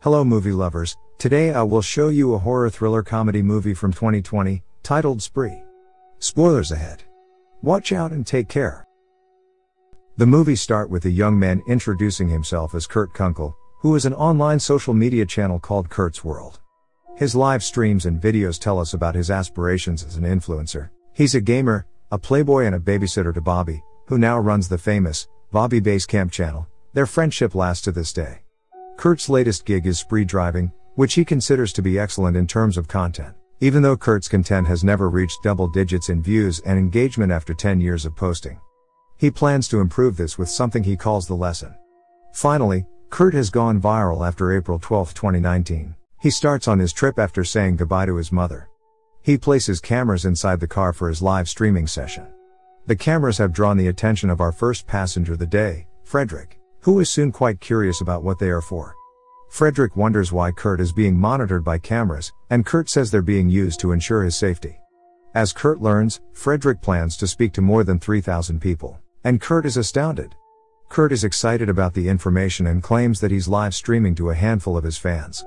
Hello, movie lovers. Today I will show you a horror thriller comedy movie from 2020, titled Spree. Spoilers ahead. Watch out and take care. The movie start with a young man introducing himself as Kurt Kunkel, who is an online social media channel called Kurt's World. His live streams and videos tell us about his aspirations as an influencer. He's a gamer, a playboy and a babysitter to Bobby, who now runs the famous Bobby Basecamp channel. Their friendship lasts to this day. Kurt's latest gig is spree driving, which he considers to be excellent in terms of content. Even though Kurt's content has never reached double digits in views and engagement after 10 years of posting. He plans to improve this with something he calls the lesson. Finally, Kurt has gone viral after April 12, 2019. He starts on his trip after saying goodbye to his mother. He places cameras inside the car for his live streaming session. The cameras have drawn the attention of our first passenger the day, Frederick who is soon quite curious about what they are for. Frederick wonders why Kurt is being monitored by cameras, and Kurt says they're being used to ensure his safety. As Kurt learns, Frederick plans to speak to more than 3,000 people, and Kurt is astounded. Kurt is excited about the information and claims that he's live streaming to a handful of his fans.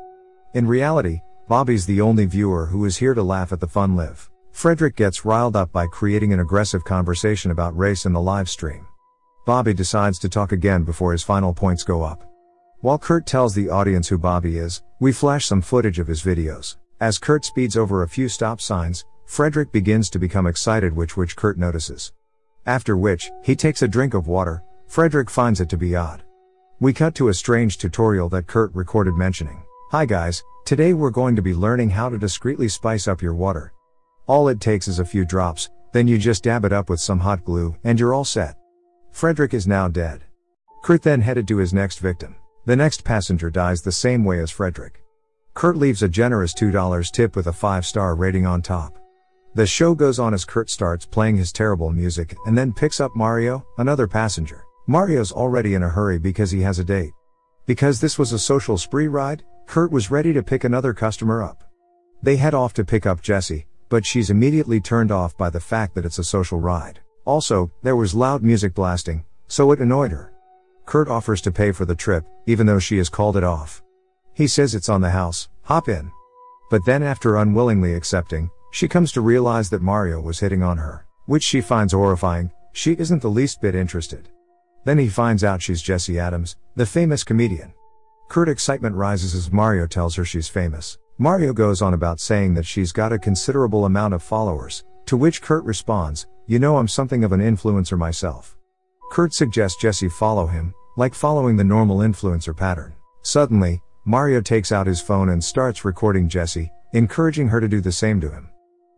In reality, Bobby's the only viewer who is here to laugh at the fun live. Frederick gets riled up by creating an aggressive conversation about race in the live stream. Bobby decides to talk again before his final points go up. While Kurt tells the audience who Bobby is, we flash some footage of his videos. As Kurt speeds over a few stop signs, Frederick begins to become excited which which Kurt notices. After which, he takes a drink of water, Frederick finds it to be odd. We cut to a strange tutorial that Kurt recorded mentioning. Hi guys, today we're going to be learning how to discreetly spice up your water. All it takes is a few drops, then you just dab it up with some hot glue, and you're all set. Frederick is now dead. Kurt then headed to his next victim. The next passenger dies the same way as Frederick. Kurt leaves a generous $2 tip with a 5 star rating on top. The show goes on as Kurt starts playing his terrible music and then picks up Mario, another passenger. Mario's already in a hurry because he has a date. Because this was a social spree ride, Kurt was ready to pick another customer up. They head off to pick up Jessie, but she's immediately turned off by the fact that it's a social ride. Also, there was loud music blasting, so it annoyed her. Kurt offers to pay for the trip, even though she has called it off. He says it's on the house, hop in. But then after unwillingly accepting, she comes to realize that Mario was hitting on her, which she finds horrifying, she isn't the least bit interested. Then he finds out she's Jessie Adams, the famous comedian. Kurt excitement rises as Mario tells her she's famous. Mario goes on about saying that she's got a considerable amount of followers, to which Kurt responds, you know I'm something of an influencer myself. Kurt suggests Jesse follow him, like following the normal influencer pattern. Suddenly, Mario takes out his phone and starts recording Jesse, encouraging her to do the same to him.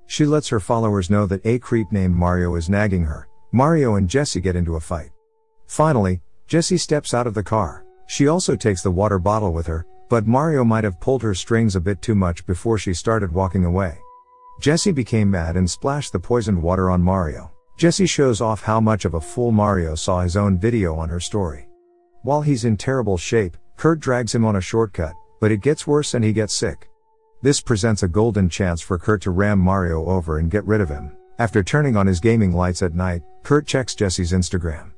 She lets her followers know that a creep named Mario is nagging her. Mario and Jesse get into a fight. Finally, Jesse steps out of the car. She also takes the water bottle with her, but Mario might have pulled her strings a bit too much before she started walking away. Jessie became mad and splashed the poisoned water on Mario. Jesse shows off how much of a fool Mario saw his own video on her story. While he's in terrible shape, Kurt drags him on a shortcut, but it gets worse and he gets sick. This presents a golden chance for Kurt to ram Mario over and get rid of him. After turning on his gaming lights at night, Kurt checks Jesse's Instagram.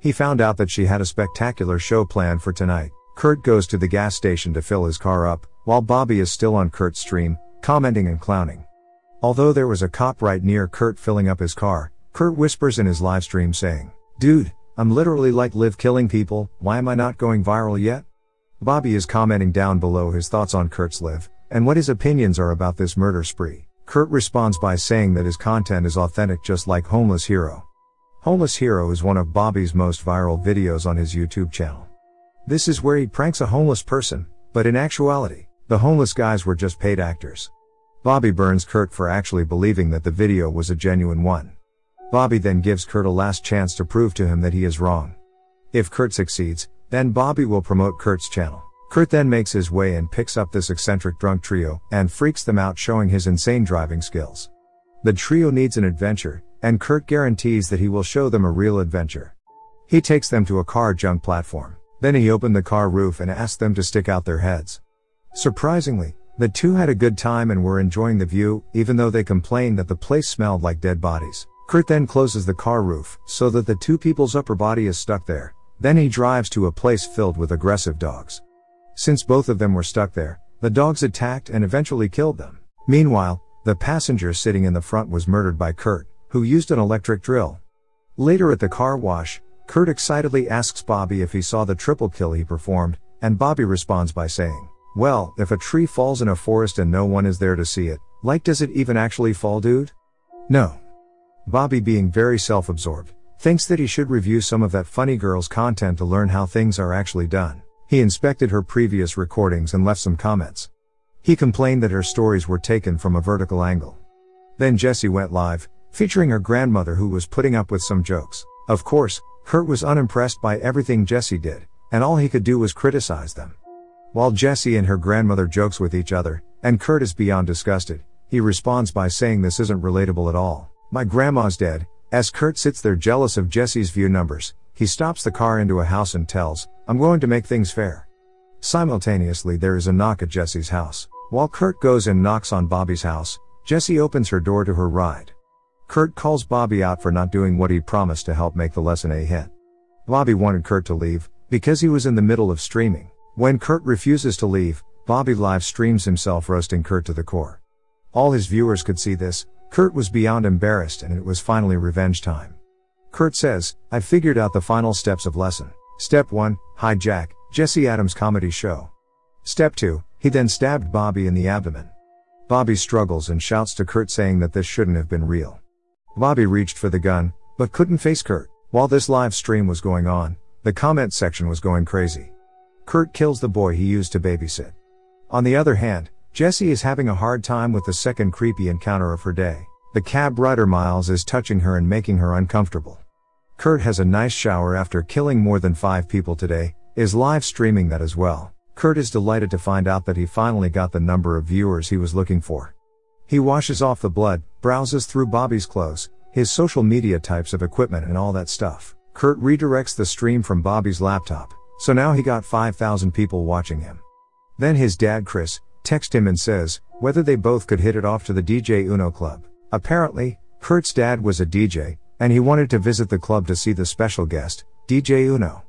He found out that she had a spectacular show planned for tonight. Kurt goes to the gas station to fill his car up, while Bobby is still on Kurt's stream, commenting and clowning. Although there was a cop right near Kurt filling up his car, Kurt whispers in his livestream saying, Dude, I'm literally like live killing people, why am I not going viral yet? Bobby is commenting down below his thoughts on Kurt's live, and what his opinions are about this murder spree. Kurt responds by saying that his content is authentic just like Homeless Hero. Homeless Hero is one of Bobby's most viral videos on his YouTube channel. This is where he pranks a homeless person, but in actuality, the homeless guys were just paid actors. Bobby burns Kurt for actually believing that the video was a genuine one. Bobby then gives Kurt a last chance to prove to him that he is wrong. If Kurt succeeds, then Bobby will promote Kurt's channel. Kurt then makes his way and picks up this eccentric drunk trio and freaks them out showing his insane driving skills. The trio needs an adventure, and Kurt guarantees that he will show them a real adventure. He takes them to a car junk platform. Then he opened the car roof and asked them to stick out their heads. Surprisingly, the two had a good time and were enjoying the view, even though they complained that the place smelled like dead bodies. Kurt then closes the car roof, so that the two people's upper body is stuck there. Then he drives to a place filled with aggressive dogs. Since both of them were stuck there, the dogs attacked and eventually killed them. Meanwhile, the passenger sitting in the front was murdered by Kurt, who used an electric drill. Later at the car wash, Kurt excitedly asks Bobby if he saw the triple kill he performed, and Bobby responds by saying, Well, if a tree falls in a forest and no one is there to see it, like does it even actually fall, dude? No. Bobby, being very self absorbed, thinks that he should review some of that funny girl's content to learn how things are actually done. He inspected her previous recordings and left some comments. He complained that her stories were taken from a vertical angle. Then Jesse went live, featuring her grandmother who was putting up with some jokes. Of course, Kurt was unimpressed by everything Jesse did, and all he could do was criticize them. While Jessie and her grandmother jokes with each other, and Kurt is beyond disgusted, he responds by saying this isn't relatable at all. My grandma's dead. As Kurt sits there jealous of Jessie's view numbers, he stops the car into a house and tells, I'm going to make things fair. Simultaneously, there is a knock at Jessie's house. While Kurt goes and knocks on Bobby's house, Jessie opens her door to her ride. Kurt calls Bobby out for not doing what he promised to help make the lesson a hit. Bobby wanted Kurt to leave, because he was in the middle of streaming. When Kurt refuses to leave, Bobby live streams himself roasting Kurt to the core. All his viewers could see this, Kurt was beyond embarrassed and it was finally revenge time. Kurt says, I figured out the final steps of lesson. Step 1, hijack, Jesse Adams comedy show. Step 2, he then stabbed Bobby in the abdomen. Bobby struggles and shouts to Kurt saying that this shouldn't have been real. Bobby reached for the gun, but couldn't face Kurt. While this live stream was going on, the comment section was going crazy. Kurt kills the boy he used to babysit. On the other hand, Jessie is having a hard time with the second creepy encounter of her day. The cab rider Miles is touching her and making her uncomfortable. Kurt has a nice shower after killing more than five people today, is live streaming that as well. Kurt is delighted to find out that he finally got the number of viewers he was looking for. He washes off the blood, browses through Bobby's clothes, his social media types of equipment and all that stuff. Kurt redirects the stream from Bobby's laptop, so now he got 5,000 people watching him. Then his dad Chris, texts him and says, whether they both could hit it off to the DJ Uno club. Apparently, Kurt's dad was a DJ, and he wanted to visit the club to see the special guest, DJ Uno.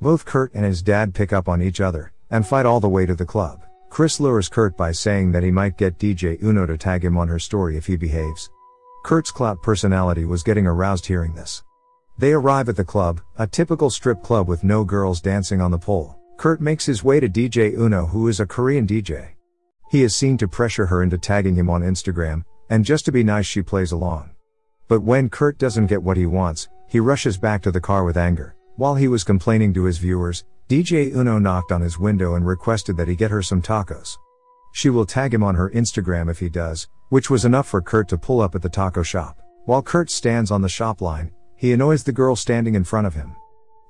Both Kurt and his dad pick up on each other, and fight all the way to the club. Chris lures Kurt by saying that he might get DJ Uno to tag him on her story if he behaves. Kurt's clout personality was getting aroused hearing this. They arrive at the club, a typical strip club with no girls dancing on the pole. Kurt makes his way to DJ Uno who is a Korean DJ. He is seen to pressure her into tagging him on Instagram, and just to be nice she plays along. But when Kurt doesn't get what he wants, he rushes back to the car with anger. While he was complaining to his viewers, DJ Uno knocked on his window and requested that he get her some tacos. She will tag him on her Instagram if he does, which was enough for Kurt to pull up at the taco shop. While Kurt stands on the shop line, he annoys the girl standing in front of him.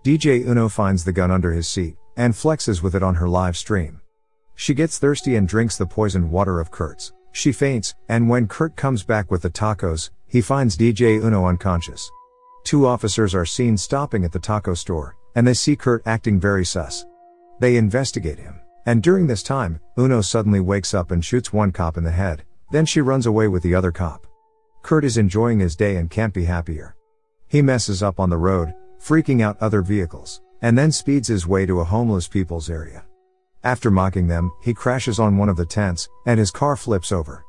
DJ Uno finds the gun under his seat, and flexes with it on her live stream. She gets thirsty and drinks the poisoned water of Kurt's. She faints, and when Kurt comes back with the tacos, he finds DJ Uno unconscious. Two officers are seen stopping at the taco store, and they see Kurt acting very sus. They investigate him. And during this time, Uno suddenly wakes up and shoots one cop in the head, then she runs away with the other cop. Kurt is enjoying his day and can't be happier. He messes up on the road, freaking out other vehicles, and then speeds his way to a homeless people's area. After mocking them, he crashes on one of the tents, and his car flips over.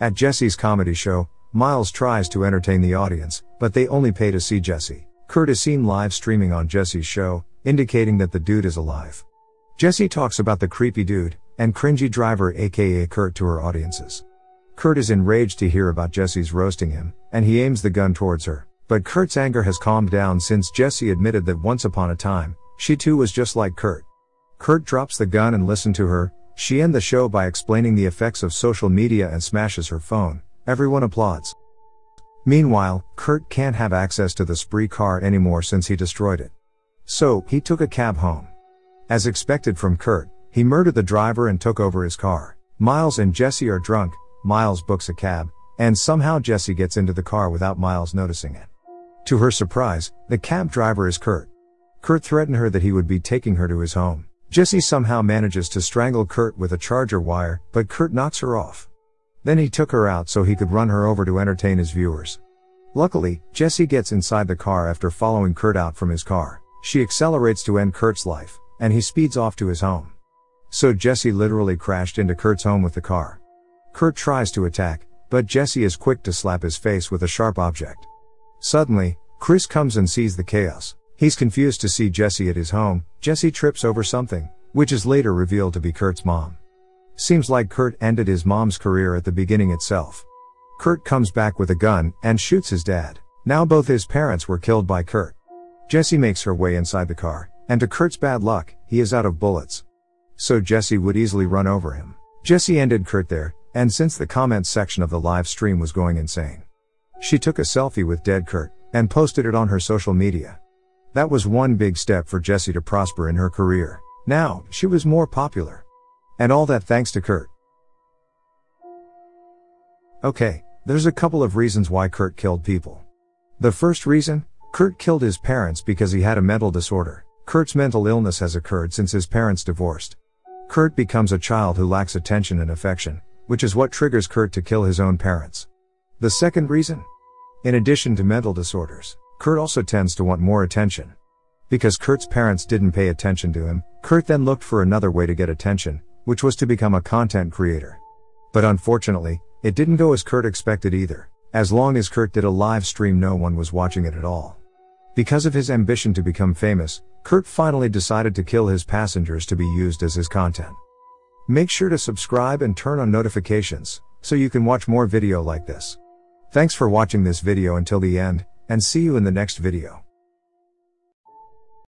At Jesse's comedy show, Miles tries to entertain the audience, but they only pay to see Jesse. Kurt is seen live streaming on Jesse's show, indicating that the dude is alive. Jesse talks about the creepy dude, and cringy driver aka Kurt to her audiences. Kurt is enraged to hear about Jesse's roasting him, and he aims the gun towards her. But Kurt's anger has calmed down since Jesse admitted that once upon a time, she too was just like Kurt. Kurt drops the gun and listen to her, she end the show by explaining the effects of social media and smashes her phone. Everyone applauds. Meanwhile, Kurt can't have access to the spree car anymore since he destroyed it. So, he took a cab home. As expected from Kurt, he murdered the driver and took over his car. Miles and Jesse are drunk, Miles books a cab, and somehow Jesse gets into the car without Miles noticing it. To her surprise, the cab driver is Kurt. Kurt threatened her that he would be taking her to his home. Jesse somehow manages to strangle Kurt with a charger wire, but Kurt knocks her off. Then he took her out so he could run her over to entertain his viewers. Luckily, Jesse gets inside the car after following Kurt out from his car. She accelerates to end Kurt's life, and he speeds off to his home. So Jesse literally crashed into Kurt's home with the car. Kurt tries to attack, but Jesse is quick to slap his face with a sharp object. Suddenly, Chris comes and sees the chaos. He's confused to see Jesse at his home. Jesse trips over something, which is later revealed to be Kurt's mom. Seems like Kurt ended his mom's career at the beginning itself. Kurt comes back with a gun and shoots his dad. Now both his parents were killed by Kurt. Jesse makes her way inside the car, and to Kurt's bad luck, he is out of bullets. So Jesse would easily run over him. Jesse ended Kurt there, and since the comments section of the live stream was going insane, she took a selfie with dead Kurt and posted it on her social media. That was one big step for Jesse to prosper in her career. Now, she was more popular. And all that thanks to Kurt. Okay, there's a couple of reasons why Kurt killed people. The first reason, Kurt killed his parents because he had a mental disorder. Kurt's mental illness has occurred since his parents divorced. Kurt becomes a child who lacks attention and affection, which is what triggers Kurt to kill his own parents. The second reason? In addition to mental disorders, Kurt also tends to want more attention. Because Kurt's parents didn't pay attention to him, Kurt then looked for another way to get attention, which was to become a content creator. But unfortunately, it didn't go as Kurt expected either. As long as Kurt did a live stream, no one was watching it at all. Because of his ambition to become famous, Kurt finally decided to kill his passengers to be used as his content. Make sure to subscribe and turn on notifications, so you can watch more video like this. Thanks for watching this video until the end, and see you in the next video.